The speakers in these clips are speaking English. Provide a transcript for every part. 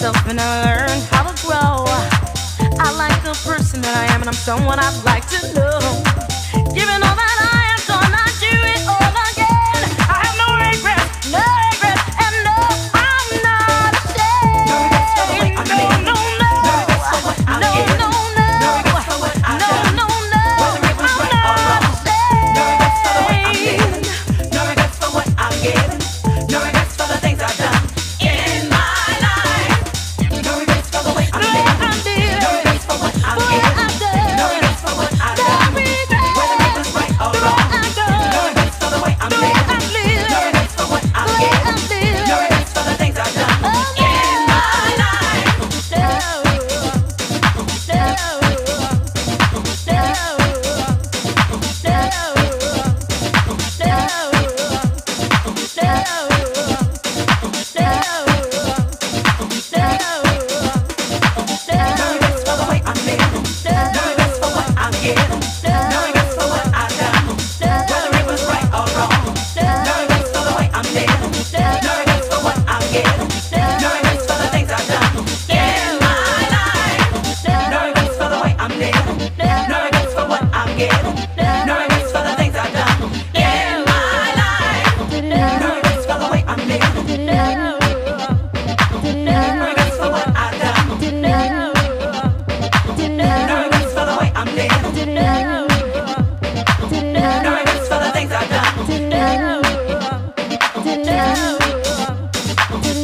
myself and I learn how to grow. I like the person that I am, and I'm someone I'd like to know.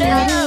饶命